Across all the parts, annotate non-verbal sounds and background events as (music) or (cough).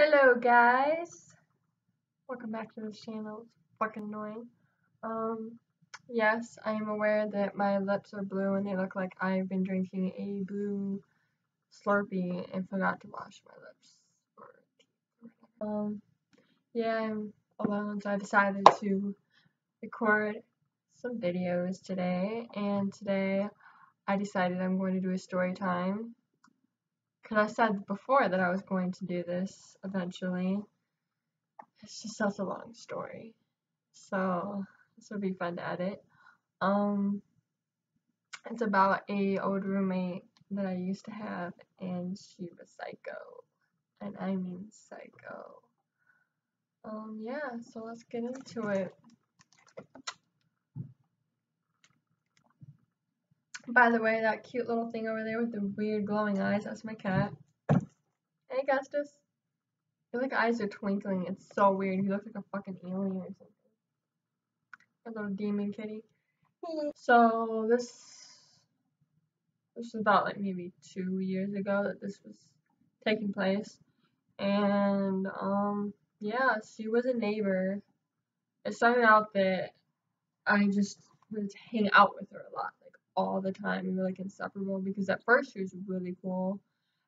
Hello guys! Welcome back to this channel. It's fucking annoying. Um, yes, I am aware that my lips are blue and they look like I've been drinking a blue Slurpee and forgot to wash my lips. Um, yeah, I'm alone, so I decided to record some videos today, and today I decided I'm going to do a story time because I said before that I was going to do this eventually. It's just such a long story. So this will be fun to edit. Um it's about a old roommate that I used to have and she was psycho. And I mean psycho. Um yeah, so let's get into it. By the way, that cute little thing over there with the weird glowing eyes, that's my cat. Hey, Gustus. His like eyes are twinkling. It's so weird. He looks like a fucking alien or something. A little demon kitty. So this this was about like maybe two years ago that this was taking place. And um yeah, she was a neighbor. It started out that I just would hang out with her a lot all the time. We were like inseparable because at first she was really cool.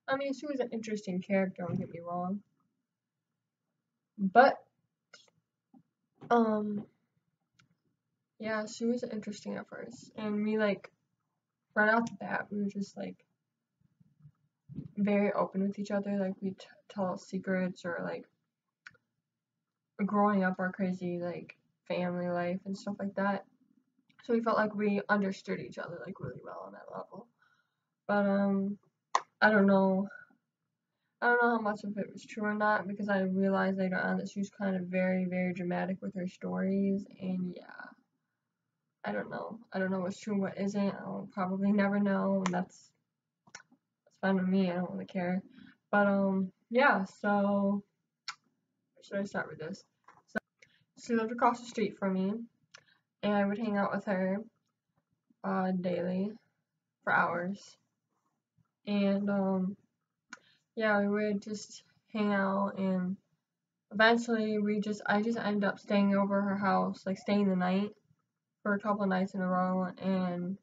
I mean, she was an interesting character, don't get me wrong. But, um, yeah, she was interesting at first. And we, like, right off the bat, we were just, like, very open with each other. Like, we tell secrets or, like, growing up our crazy, like, family life and stuff like that. So we felt like we understood each other like really well on that level. But um I don't know I don't know how much of it was true or not because I realized later on that she was kind of very, very dramatic with her stories and yeah. I don't know. I don't know what's true what isn't. I'll probably never know and that's that's fine with me, I don't really care. But um yeah, so should I start with this? So she lived across the street from me and I would hang out with her uh, daily for hours. And um, yeah, we would just hang out, and eventually we just I just ended up staying over her house, like staying the night for a couple nights in a row, and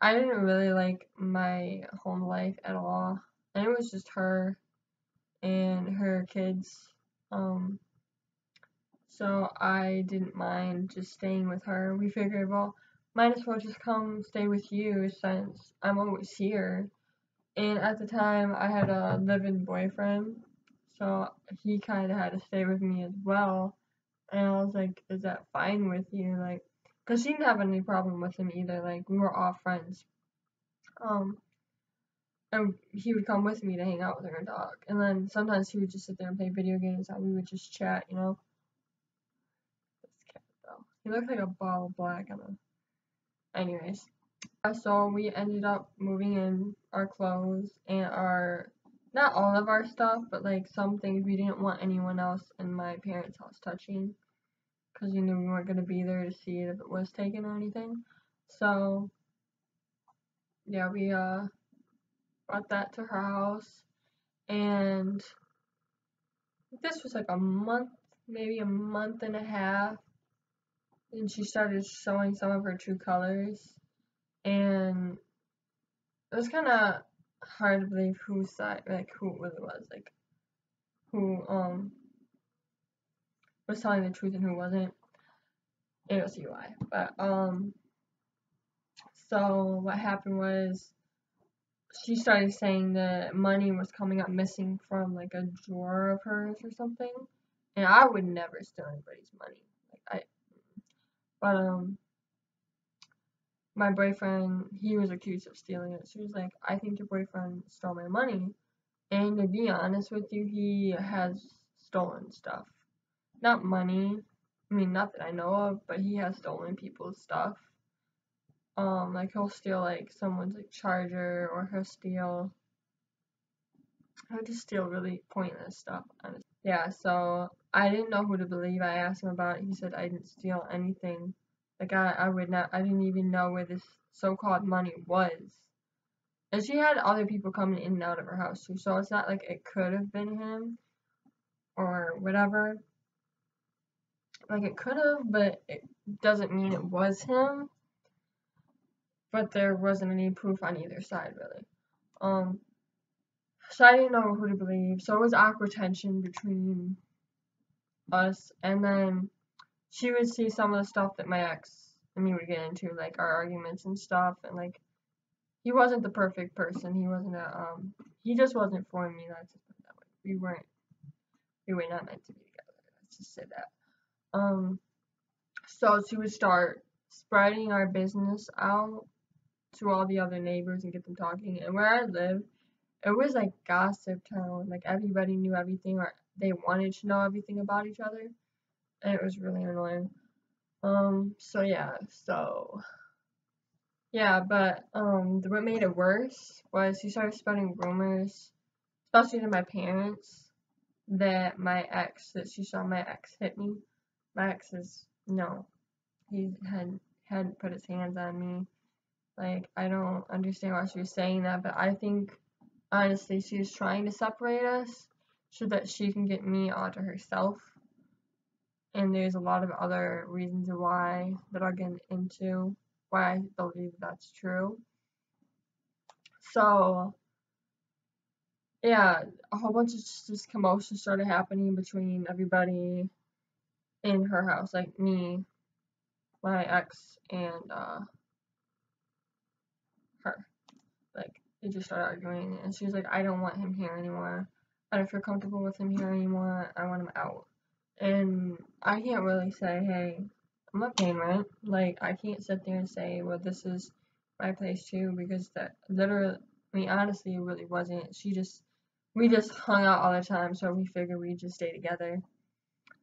I didn't really like my home life at all, and it was just her and her kids. Um, so I didn't mind just staying with her. We figured, well, might as well just come stay with you since I'm always here. And at the time, I had a live-in boyfriend, so he kind of had to stay with me as well. And I was like, is that fine with you? Like, because she didn't have any problem with him either. Like, we were all friends. Um, and he would come with me to hang out with her and talk. And then sometimes he would just sit there and play video games, and we would just chat, you know. He looks like a ball of black. Anyways, so we ended up moving in our clothes and our, not all of our stuff, but like some things we didn't want anyone else in my parents' house touching. Because we knew we weren't going to be there to see if it was taken or anything. So, yeah, we uh brought that to her house. And this was like a month, maybe a month and a half and she started showing some of her true colors. And it was kind of hard to believe whose side like who it really was like who um was telling the truth and who wasn't. You'll see why but um so what happened was she started saying that money was coming up missing from like a drawer of hers or something. And I would never steal anybody's money. Like I but um my boyfriend he was accused of stealing it. So he was like, I think your boyfriend stole my money. And to be honest with you, he has stolen stuff. Not money. I mean not that I know of, but he has stolen people's stuff. Um, like he'll steal like someone's like charger or he'll steal he'll just steal really pointless stuff. Yeah, so I didn't know who to believe. I asked him about it. He said I didn't steal anything. Like I, I would not, I didn't even know where this so-called money was. And she had other people coming in and out of her house too, so it's not like it could have been him. or whatever. Like it could have, but it doesn't mean it was him. But there wasn't any proof on either side really. Um so I didn't know who to believe. So it was awkward tension between us and then she would see some of the stuff that my ex and me would get into, like our arguments and stuff and like he wasn't the perfect person. He wasn't a um he just wasn't for me, let's just that way. We weren't we were not meant to be together. Let's just say that. Um, so she would start spreading our business out to all the other neighbors and get them talking. And where I live, it was like gossip town. Like everybody knew everything, or they wanted to know everything about each other, and it was really annoying. Um, so yeah, so yeah, but um, what made it worse was he started spreading rumors, especially to my parents, that my ex, that she saw my ex hit me. My ex is no, he had hadn't put his hands on me. Like I don't understand why she was saying that, but I think honestly she trying to separate us so that she can get me onto herself. And there's a lot of other reasons why that I'll get into why I believe that's true. So yeah, a whole bunch of just commotion started happening between everybody in her house, like me, my ex, and uh, her. They just started arguing, and she was like, "I don't want him here anymore. I don't feel comfortable with him here anymore. I want him out." And I can't really say, "Hey, I'm not paying rent." Like I can't sit there and say, "Well, this is my place too," because that literally, I mean, honestly, it really wasn't. She just we just hung out all the time, so we figured we'd just stay together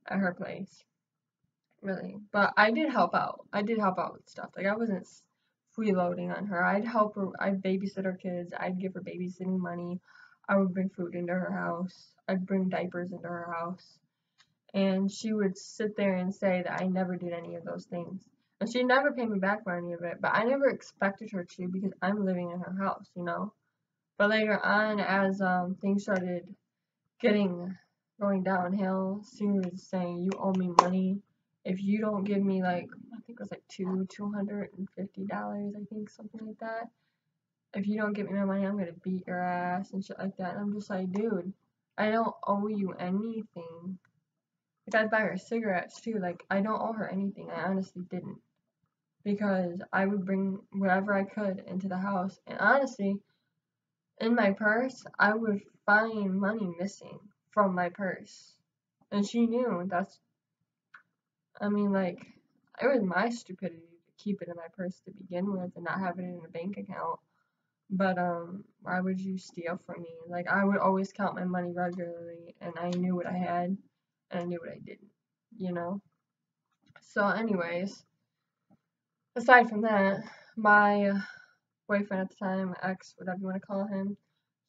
at her place. Really. But I did help out. I did help out with stuff. Like I wasn't freeloading on her. I'd help her I'd babysit her kids, I'd give her babysitting money, I would bring food into her house, I'd bring diapers into her house. And she would sit there and say that I never did any of those things. And she never paid me back for any of it, but I never expected her to because I'm living in her house, you know? But later on, as um, things started getting going downhill, she was saying, "You owe me money. If you don't give me like, it was like two, two hundred and fifty dollars, I think something like that. If you don't give me my money, I'm gonna beat your ass and shit like that." And I'm just like, dude, I don't owe you anything. Like I'd buy her cigarettes too. Like I don't owe her anything. I honestly didn't because I would bring whatever I could into the house. And honestly, in my purse, I would find money missing from my purse. And she knew that's, I mean, like, it was my stupidity to keep it in my purse to begin with and not have it in a bank account. But, um, why would you steal from me? Like, I would always count my money regularly and I knew what I had and I knew what I didn't, you know? So, anyways, aside from that, my boyfriend at the time, ex, whatever you want to call him,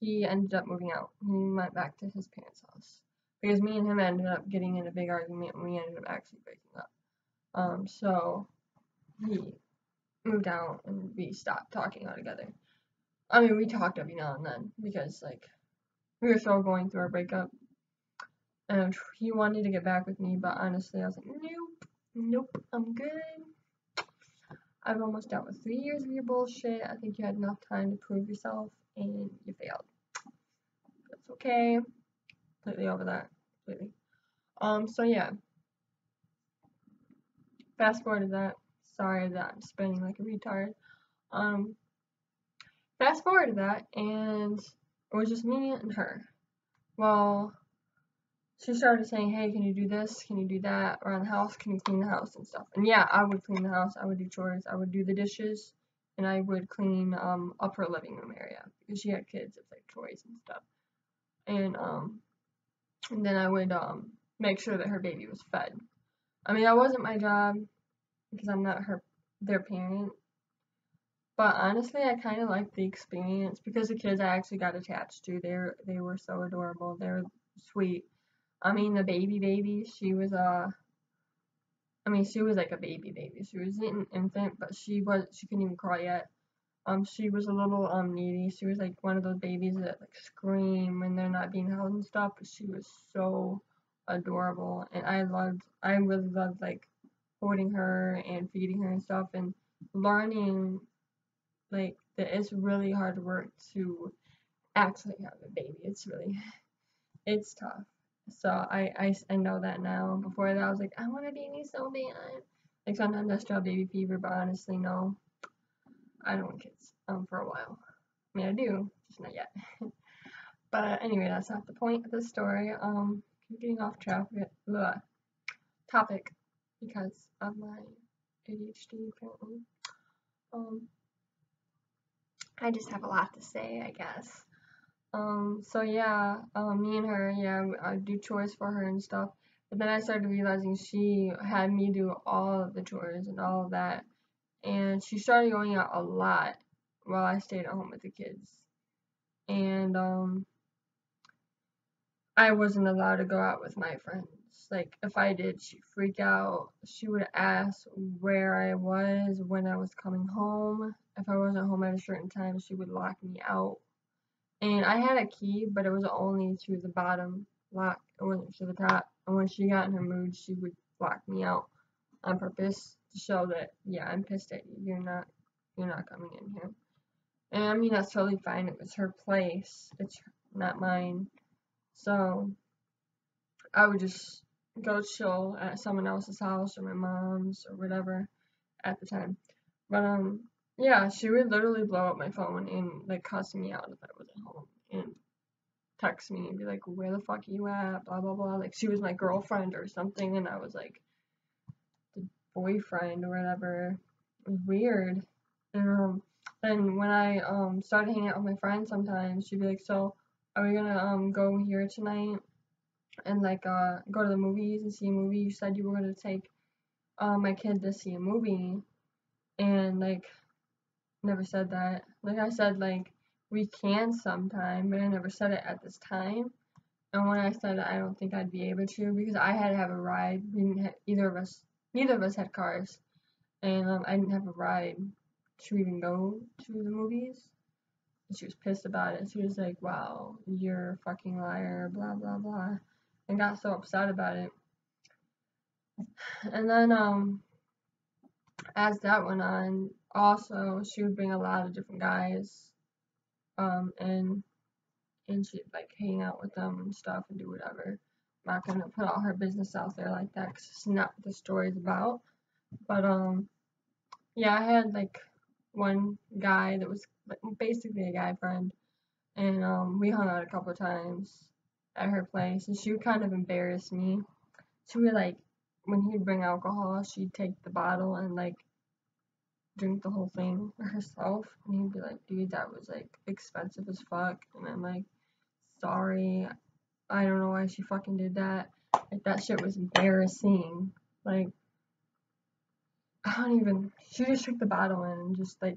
he ended up moving out. He went back to his parents' house because me and him ended up getting in a big argument and we ended up actually breaking up. Um, so he moved out and we stopped talking altogether. I mean, we talked every now and then because like we were still going through our breakup. And he wanted to get back with me, but honestly, I was like, nope, nope, I'm good. I've almost dealt with three years of your bullshit. I think you had enough time to prove yourself and you failed. That's okay. Completely over that. Completely. Um, so yeah. Fast forward to that. Sorry that I'm spinning like a retard. Um, fast forward to that, and it was just me and her. Well, she started saying, hey, can you do this? Can you do that around the house? Can you clean the house and stuff? And yeah, I would clean the house. I would do chores. I would do the dishes. And I would clean um, up her living room area because she had kids. It's like toys and stuff. And, um, and then I would um, make sure that her baby was fed. I mean, that wasn't my job because I'm not her their parent. But honestly, I kind of liked the experience because the kids I actually got attached to, they were, they were so adorable. They were sweet I mean, the baby baby, she was a. Uh, I mean, she was like a baby baby. She was an infant, but she was she couldn't even crawl yet. Um, she was a little um needy. She was like one of those babies that like scream when they're not being held and stuff. But she was so adorable, and I loved, I really loved like holding her and feeding her and stuff, and learning like that it's really hard work to actually have a baby. It's really, (laughs) it's tough. So I, I, I know that now. Before that, I was like, I want a baby so bad. Like sometimes I still have baby fever, but honestly, no. I don't want kids um, for a while. I mean, I do, just not yet. (laughs) but anyway, that's not the point of the story. Um, getting off track, ugh, topic because of my ADHD apparently. Um, I just have a lot to say, I guess. Um, so yeah, um, me and her, yeah, I do chores for her and stuff. But then I started realizing she had me do all of the chores and all of that. And she started going out a lot while I stayed at home with the kids. And um, I wasn't allowed to go out with my friends. Like, if I did, she'd freak out. She would ask where I was when I was coming home. If I wasn't home at a certain time, she would lock me out. And I had a key, but it was only to the bottom lock. It wasn't to the top. And when she got in her mood, she would lock me out on purpose to show that, yeah, I'm pissed at you. You're not, you're not coming in here. And I mean, that's totally fine. It was her place. It's not mine. So I would just go chill at someone else's house or my mom's or whatever at the time. But um yeah, she would literally blow up my phone and like cuss me out if I wasn't home and text me and be like, Where the fuck are you at? Blah blah blah. Like she was my girlfriend or something and I was like the boyfriend or whatever. It was weird. And um and when I um started hanging out with my friends sometimes she'd be like, So are we gonna um go here tonight and like uh go to the movies and see a movie? You said you were gonna take uh, my kid to see a movie and like never said that. Like I said like we can sometime, but I never said it at this time. And when I said I don't think I'd be able to because I had to have a ride. We didn't have, either of us, neither of us had cars, and um, I didn't have a ride to even go to the movies. She was pissed about it. She was like, wow, you're a fucking liar, blah, blah, blah. And got so upset about it. And then, um, as that went on, also, she would bring a lot of different guys, um, and, and she'd, like, hang out with them and stuff and do whatever. I'm not gonna put all her business out there like that because it's not what the story's about. But, um, yeah, I had, like, one guy that was basically a guy friend, and um, we hung out a couple times at her place, and she would kind of embarrass me. She would like when he'd bring alcohol, she'd take the bottle and like drink the whole thing herself, and he'd be like, "Dude, that was like expensive as fuck," and I'm like, "Sorry, I don't know why she fucking did that. Like that shit was embarrassing. Like." I don't even. She just took the bottle in and just like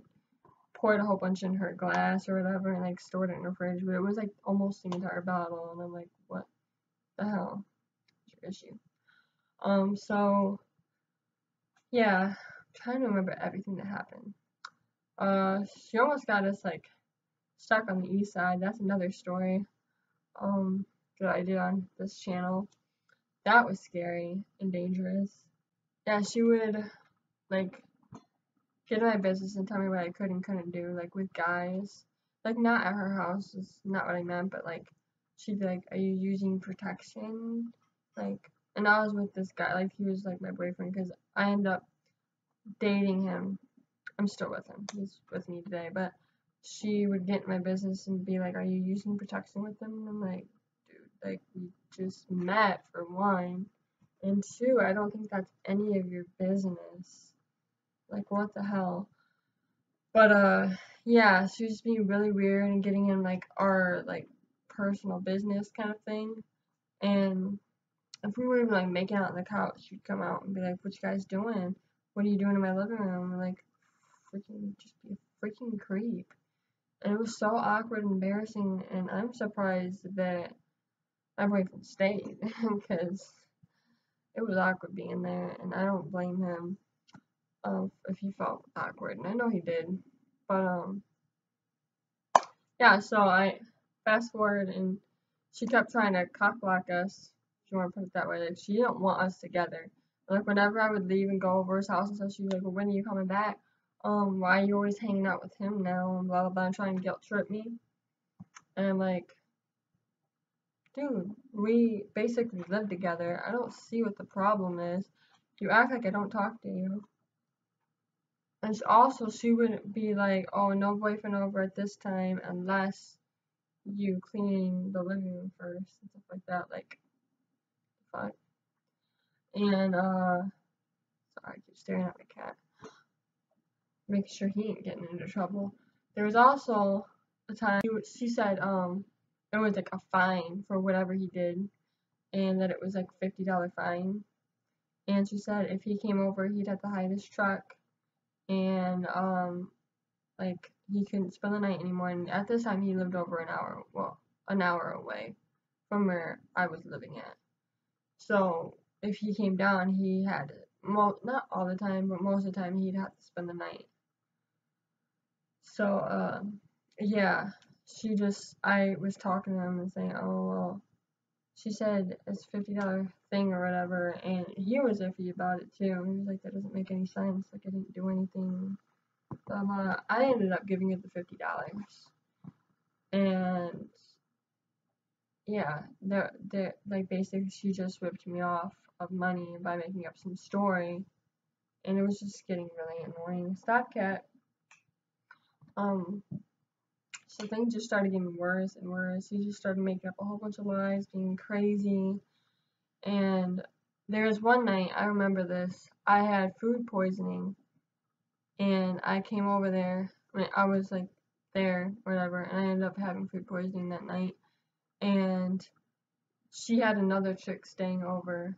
poured a whole bunch in her glass or whatever and like stored it in her fridge. But it was like almost the entire bottle, and I'm like, what the hell? What's your issue? Um. So yeah, I'm trying to remember everything that happened. Uh, she almost got us like stuck on the east side. That's another story. Um, that I did on this channel. That was scary and dangerous. Yeah, she would like get in my business and tell me what I could and couldn't do, like with guys. Like not at her house is not what I meant, but like she'd be like, Are you using protection? Like and I was with this guy, like he was like my boyfriend because I ended up dating him. I'm still with him. He's with me today, but she would get in my business and be like, Are you using protection with him? And I'm like, dude, like we just met for one. And two, I don't think that's any of your business. Like, what the hell? But, uh, yeah, she was being really weird and getting in, like, our, like, personal business kind of thing. And if we were even, like, making out on the couch, she'd come out and be like, what you guys doing? What are you doing in my living room? like, freaking, just be a freaking creep. And it was so awkward and embarrassing, and I'm surprised that my boyfriend stayed, (laughs) because it was awkward being there, and I don't blame him if he felt awkward, and I know he did. But um, yeah. So I fast forward, and she kept trying to cock block us. you want to put it that way. Like she didn't want us together. Like whenever I would leave and go over his house and stuff, she'd be like, "Well, when are you coming back? Um, why are you always hanging out with him now?" And blah blah blah, and trying to guilt trip me. And I'm like, dude, we basically live together. I don't see what the problem is. You act like I don't talk to you. And also, she wouldn't be like, oh, no boyfriend over at this time unless you clean the living room first and stuff like that. Like, fuck. And, uh, sorry, I keep staring at my cat. Making sure he ain't getting into trouble. There was also a time she said, um, it was like a fine for whatever he did, and that it was like $50 fine. And she said if he came over, he'd have to hide his truck, and um, like he couldn't spend the night anymore. And at this time, he lived over an hour, well, an hour away from where I was living at. So if he came down, he had mo- not all the time, but most of the time, he'd have to spend the night. So, um, yeah, she just, I was talking to him and saying, oh, well, she said it's fifty dollar thing or whatever, and he was iffy about it too. He was like, that doesn't make any sense. Like I didn't do anything. Blah. I ended up giving it the fifty dollars, and yeah, the the like basically she just ripped me off of money by making up some story, and it was just getting really annoying. Stop cat. Um, so things just started getting worse and worse. He just started making up a whole bunch of lies, being crazy. And there was one night, I remember this, I had food poisoning. And I came over there, I, mean, I was like there, whatever, and I ended up having food poisoning that night. And she had another chick staying over.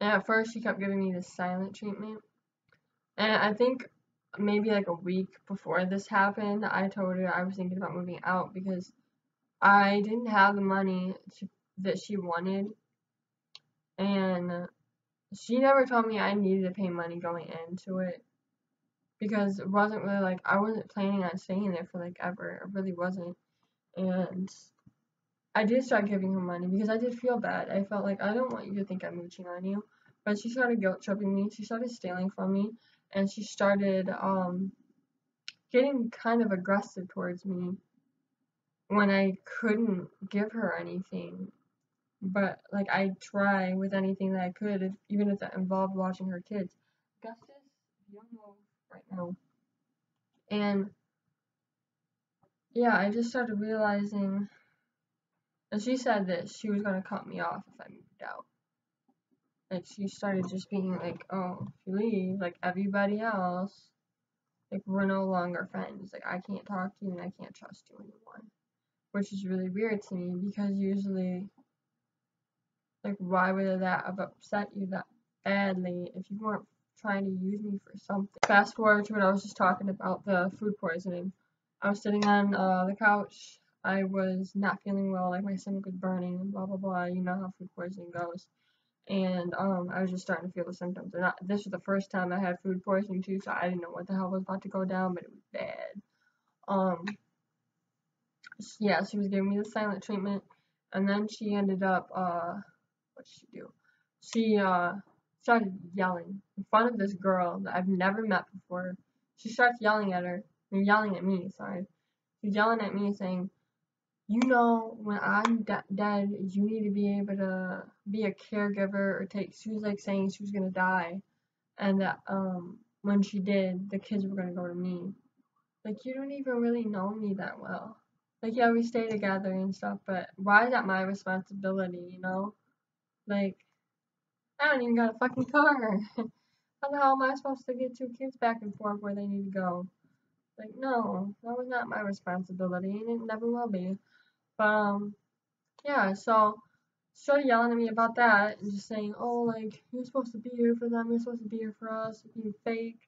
And at first, she kept giving me this silent treatment. And I think maybe like a week before this happened, I told her I was thinking about moving out because I didn't have the money to, that she wanted. And she never told me I needed to pay money going into it because it wasn't really like I wasn't planning on staying there for like ever. It really wasn't. And I did start giving her money because I did feel bad. I felt like I don't want you to think I'm mooching on you. But she started guilt tripping me. She started stealing from me and she started um, getting kind of aggressive towards me when I couldn't give her anything. But like I try with anything that I could, if, even if that involved watching her kids. Augustus, young right now, and yeah, I just started realizing. And she said that she was gonna cut me off if I moved out like she started just being like, oh, if you leave, like everybody else, like we're no longer friends. Like I can't talk to you and I can't trust you anymore. Which is really weird to me because usually, like, why would that have upset you that badly if you weren't trying to use me for something? Fast forward to what I was just talking about the food poisoning. I was sitting on uh, the couch. I was not feeling well, like my stomach was burning, blah blah blah. You know how food poisoning goes and um, I was just starting to feel the symptoms. And I, this was the first time I had food poisoning too, so I didn't know what the hell was about to go down, but it was bad. Um, yeah, she was giving me the silent treatment, and then she ended up, uh, what she do? She uh started yelling in front of this girl that I've never met before. She starts yelling at her, and yelling at me. Sorry, she's yelling at me saying you know, when I'm de- dead, you need to be able to be a caregiver or take. She was like saying she was gonna die, and that um when she did, the kids were gonna go to me. Like you don't even really know me that well. Like yeah, we stay together and stuff, but why is that my responsibility? You know, like I don't even got a fucking car. (laughs) How the hell am I supposed to get two kids back and forth where they need to go? Like no, that was not my responsibility, and it never will be. But um, yeah, so started yelling at me about that and just saying, oh, like you're supposed to be here for them, you're supposed to be here for us, being fake.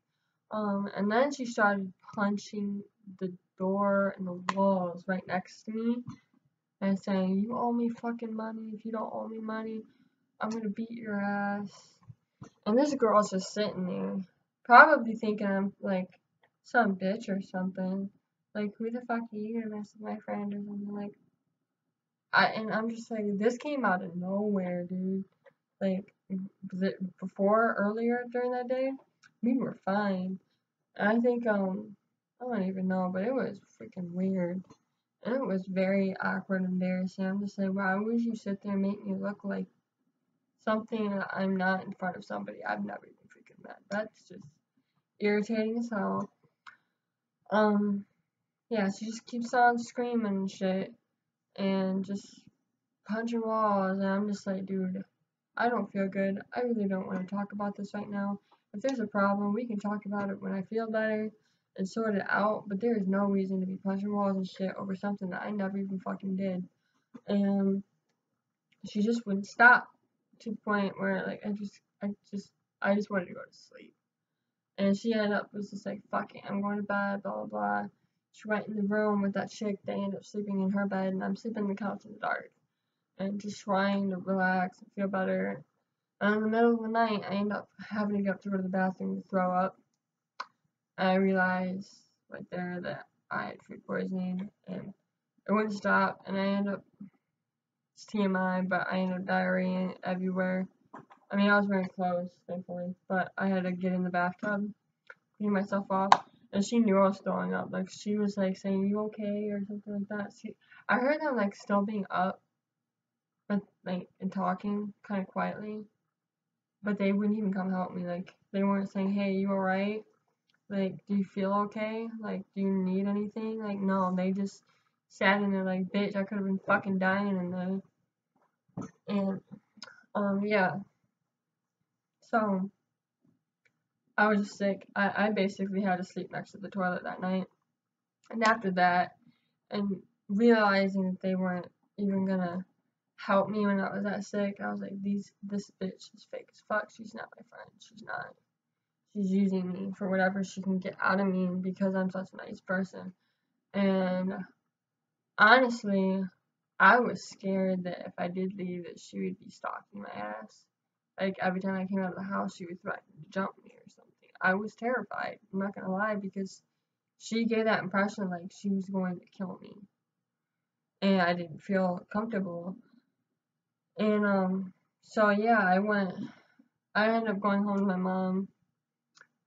Um, and then she started punching the door and the walls right next to me and saying, you owe me fucking money. If you don't owe me money, I'm gonna beat your ass. And this girl's just sitting there, probably thinking I'm like some bitch or something. Like, who the fuck are you gonna mess with my friend or something like? I and I'm just like, this came out of nowhere, dude. Like before, earlier during that day, we were fine. I think um, I don't even know, but it was freaking weird. And it was very awkward and embarrassing. I'm just like, why would you sit there and make me look like something that I'm not in front of somebody I've never even freaking met? That's just irritating as hell. Um, yeah, she just keeps on screaming and shit and just punching walls. And I'm just like, dude, I don't feel good. I really don't want to talk about this right now. If there's a problem, we can talk about it when I feel better and sort it out. But there is no reason to be punching walls and shit over something that I never even fucking did. And she just wouldn't stop to the point where like I just I just I just wanted to go to sleep. And she ended up was just like, fuck it, I'm going to bed, blah blah blah. She went in the room with that chick, they ended up sleeping in her bed and I'm sleeping on the couch in the dark. And just trying to relax and feel better. And in the middle of the night I end up having to get up to go to the bathroom to throw up. I realized right there that I had food poisoning and it wouldn't stop and I ended up it's TMI, but I ended up diarrhea everywhere. I mean, I was wearing clothes, thankfully, but I had to get in the bathtub, clean myself off, and she knew I was throwing up. Like, she was, like, saying, you okay, or something like that. She, I heard them, like, still being up, but, like, and talking kind of quietly, but they wouldn't even come help me. Like, they weren't saying, hey, you alright? Like, do you feel okay? Like, do you need anything? Like, no, they just sat in there like, bitch, I could have been fucking dying in there. And, um, yeah. So, I was just sick. I, I basically had to sleep next to the toilet that night. And after that, and realizing that they weren't even gonna help me when I was that sick, I was like, these this bitch is fake as fuck. She's not my friend. She's not. She's using me for whatever she can get out of me because I'm such a nice person. And honestly, I was scared that if I did leave, that she would be stalking my ass. Like every time I came out of the house, she would threaten to jump me or something. I was terrified. I'm not gonna lie because she gave that impression like she was going to kill me, and I didn't feel comfortable. And um, so yeah, I went. I ended up going home to my mom,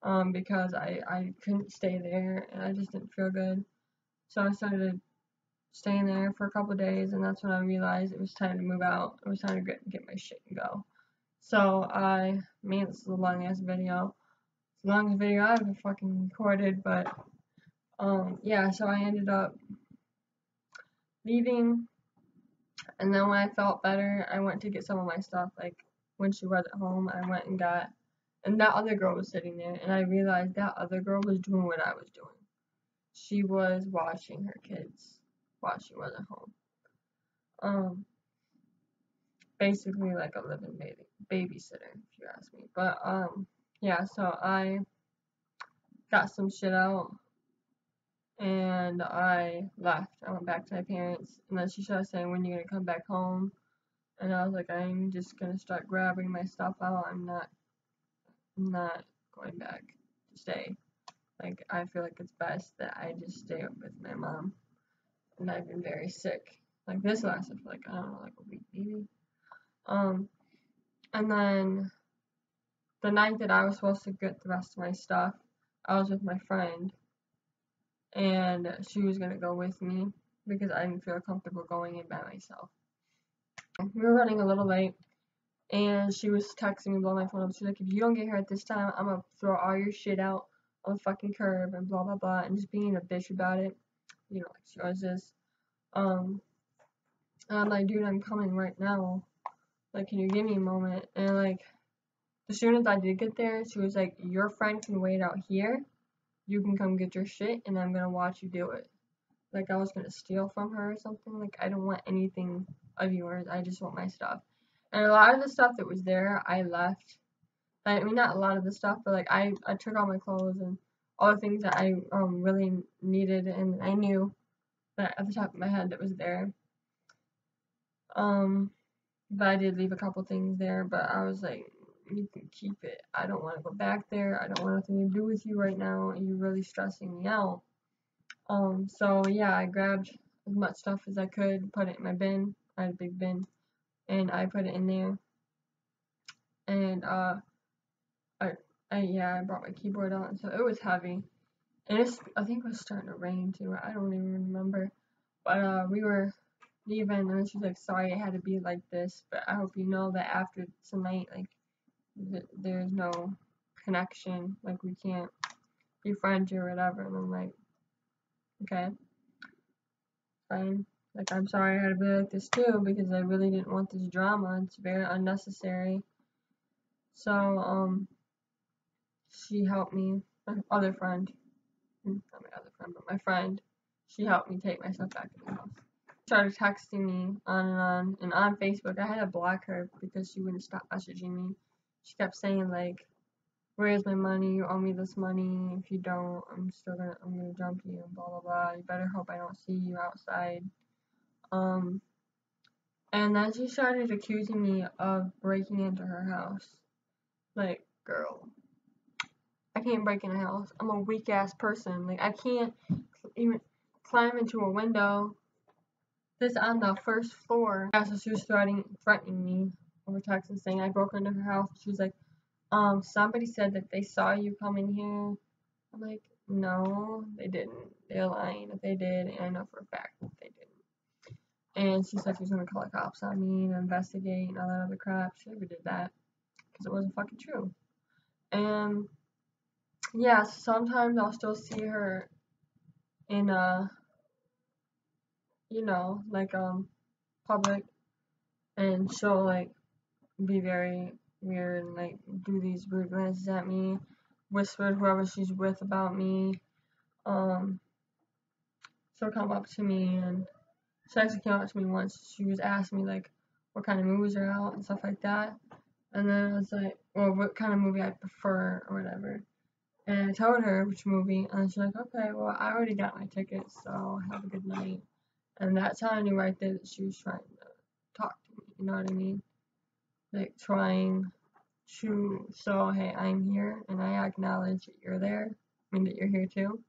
um, because I I couldn't stay there and I just didn't feel good. So I started staying there for a couple days, and that's when I realized it was time to move out. It was time to get, get my shit and go. So I, man, this is a long ass video. It's the longest video I've ever fucking recorded, but um, yeah. So I ended up leaving, and then when I felt better, I went to get some of my stuff. Like when she was at home, I went and got, and that other girl was sitting there, and I realized that other girl was doing what I was doing. She was watching her kids while she wasn't home. Um, basically like a living baby babysitter, if you ask me. But um, yeah. So I got some shit out, and I left. I went back to my parents, and then she started saying, "When you gonna come back home?" And I was like, "I'm just gonna start grabbing my stuff out. I'm not, I'm not going back to stay. Like I feel like it's best that I just stay with my mom." And I've been very sick. Like this lasted for like I don't know, like a week maybe. Um, and then the night that I was supposed to get the rest of my stuff, I was with my friend, and she was gonna go with me because I didn't feel comfortable going in by myself. We were running a little late, and she was texting me, blow my phone up. She's like, "If you don't get here at this time, I'm gonna throw all your shit out on the fucking curb and blah blah blah," and just being a bitch about it you know, always is. Um, and I'm like, dude, I'm coming right now. Like, can you give me a moment? And like, as soon as I did get there, she was like, your friend can wait out here. You can come get your shit, and I'm gonna watch you do it. Like I was gonna steal from her or something. Like I don't want anything of yours. I just want my stuff. And a lot of the stuff that was there, I left. I mean, not a lot of the stuff, but like I, I took all my clothes and all the things that I um, really needed and I knew that at the top of my head that was there. Um, but I did leave a couple things there, but I was like, you can keep it. I don't want to go back there. I don't want nothing to do with you right now. You're really stressing me out. Um, so yeah, I grabbed as much stuff as I could, put it in my bin. I had a big bin, and I put it in there. And uh, I yeah, I brought my keyboard out, so it was heavy. And it's, I think it was starting to rain too. I don't even remember. But uh, we were leaving, and she's like, "Sorry, it had to be like this, but I hope you know that after tonight, like, th there's no connection. Like, we can't be friends or whatever." And I'm like, "Okay, fine." Like, I'm sorry I had to be like this too, because I really didn't want this drama. It's very unnecessary. So, um, she helped me, my other friend, hmm, not my other friend, but my friend, she helped me take myself back to the house. Started texting me on and on, and on Facebook, I had to block her because she wouldn't stop messaging me. She kept saying like, "Where's my money? You owe me this money. If you don't, I'm still gonna, I'm gonna jump you." Blah blah blah. You better hope I don't see you outside. Um, and then she started accusing me of breaking into her house. Like, girl, I can't break in a house. I'm a weak ass person. Like, I can't even climb into a window This on the first floor. Yeah, so she was threatening, threatening me over text and saying I broke into her house. She was like, um, somebody said that they saw you come in here. I'm like, no, they didn't. They're lying if they did, and I know for a fact that they didn't. And she said she was gonna call the cops on me and investigate and all that other crap. She never did that because it wasn't fucking true. And yeah, sometimes I'll still see her in a, you know, like um public and she'll like be very weird and like do these rude glances at me, whisper whoever she's with about me. Um she'll come up to me and she actually came up to me once. She was asking me like what kind of movies are out and stuff like that. And then I was like, well, what kind of movie I prefer or whatever. And I told her which movie, and she's like, okay, well, I already got my ticket, so have a good night. And that's how I knew right there that she was trying to talk to me, you know what I mean? Like, trying to show, hey, I'm here, and I acknowledge that you're there, I mean, that you're here too.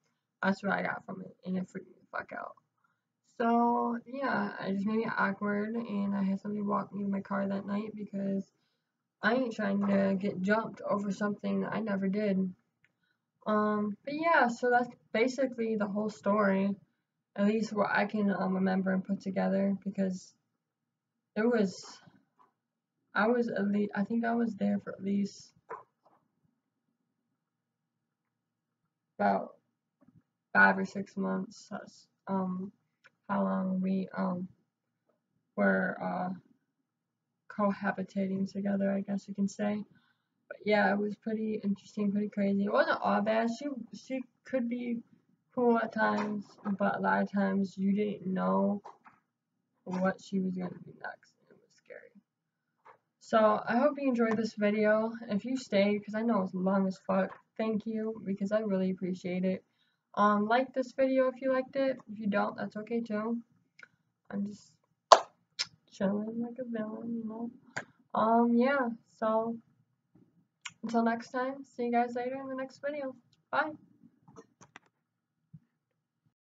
That's what I got from it, and it freaked me the fuck out. So, yeah, I just made me awkward, and I had somebody walk me to my car that night because I ain't trying to get jumped over something I never did. Um, but yeah, so that's basically the whole story, at least what I can um, remember and put together, because it was, I was at least, I think I was there for at least about five or six months. That's um how long we um were uh cohabitating together, I guess you can say. But yeah, it was pretty interesting, pretty crazy. It wasn't all bad. She she could be cool at times, but a lot of times you didn't know what she was gonna do next. It was scary. So I hope you enjoyed this video. If you stayed, because I know it's long as fuck, thank you because I really appreciate it. Um, like this video if you liked it. If you don't, that's okay too. I'm just chilling like a villain, you know. Um, yeah. So. Until next time, see you guys later in the next video. Bye.